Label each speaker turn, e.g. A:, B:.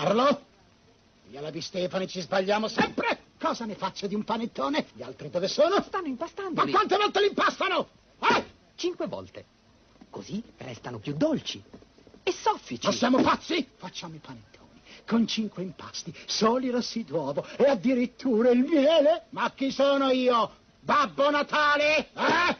A: Carlo? Io la Di Stefani ci sbagliamo sempre. Cosa ne faccio di un panettone? Gli altri dove sono?
B: Stanno
A: Ma quante volte li impastano? Eh?
B: Cinque volte. Così restano più dolci e soffici.
A: Ma siamo pazzi? Facciamo i panettoni con cinque impasti, soli rossi d'uovo e addirittura il miele. Ma chi sono io? Babbo Natale? Eh?